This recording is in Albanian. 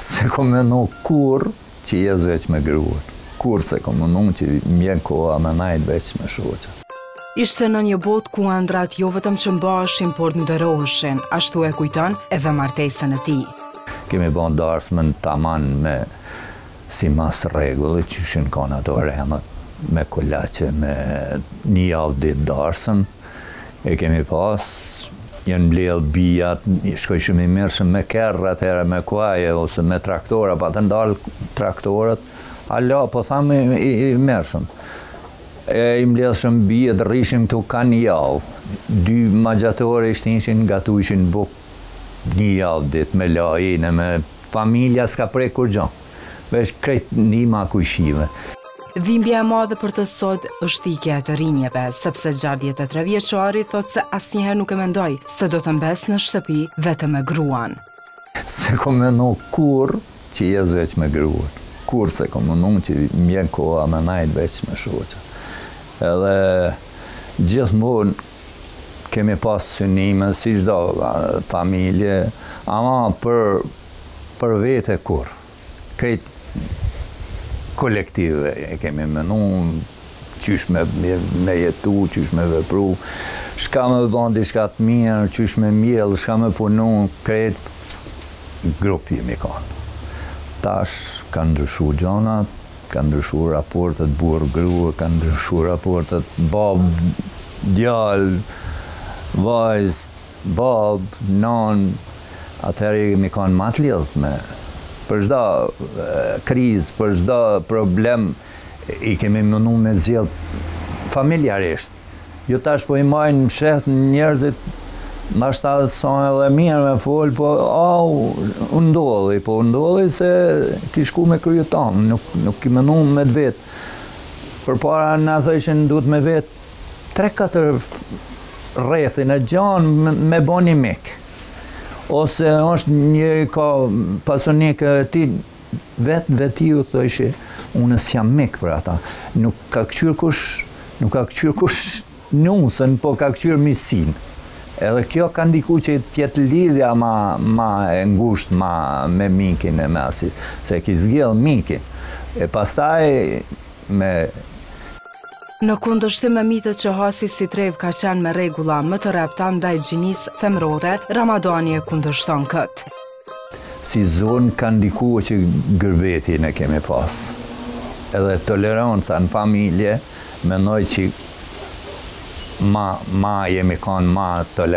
S'e kom menu kurr që jes veq me gruan kurr s'e kom menu që m'vjen koha me nejt veq me shoqen. Ishte në një botë ku ëndrrat jo vetëm që mbaheshin por nderoheshin, ashtu e kujton edhe martesën e tij. Kemi ba darsmen taman me si mas rregulli qysh jon kon ato renet me kolaçe me një javë ditë darsem e kemi pas, janë mbledhë bijat, shkojshim i merrshim me kerr atëherë me kuaje ose me traktora, patën dalë traktorët, ala po thamë i, i merrshim. E i mbledhshim bijat, rrishim këtu ka një javë, dy magjatore i shtishin gatujshin bukë një javë ditë me la enë e me familja s'ka prekë kurgjo. Veç krejt ndihma kojshive. Dhimbja e madhe për të sot është ikja e të rinjeve, sepse gjashtëdhjetë e tre vjeçari thotë se asnjëherë nuk e mendoi se do të mbesë në shtëpi vetëm me gruan. S'e kam menu kurrë që jes veç me gruan. Kurrë s'e kam menu që m'vjen koha me nejt veç me shoqen. Edhe gjithmonë kemi pas synime si çdo familje, ama për për vete kurrë. Krejt kolektiv e kemi menu qysh me me jetu, qysh me vepru, çka me bo diçka të mirë, qysh me mbjell, çka me punu, krejt grup jemi kon. Tash kanë ndryshu gjonat, Kanë ndryshu raportet burrë grua, kanë ndryshu raportet babë djalë, vajzë babë, nanë, atëherë jemi kanë ma të lidhtë. Për çdo krizë, për çdo problem i kemi menu me zgjedh familjarisht. Jo tash po i majnë mshehtë njerëzit ndoshta s'asht edhe mirë me folë, po au, u ndodhi, po u ndodhi se ki shku me krye tan, nuk, nuk ki mënu me të vetë. Përpara na thojshin duhet me vetë 3-4 rrethin e gjanë me, me bo një mik. Ose është njëri kan pasanik e ti Vetëveti u thojshe, unë s'jam mik për ata. Nuk ka këqyrë kush, nuk ka këqyrë kush nusën, po ka këqyrë miqsinë. Edhe kjo ka ndiku që t'jetë lidhja ma, ma e ngusht ma, me mikin e me asit. S'e ki zgjedh mikin. E pastaj me Në kundërshtim me mitet që Hasi si trevë ka qenë me rregulla më të rrepta ndaj gjinisë femërore, Ramadani e kundërshton këtë. Si zonë ka ndiku që gurbetin e kemi pas. Edhe toleranca në familje, mendoj që ma, ma jemi kanë ma toleranca.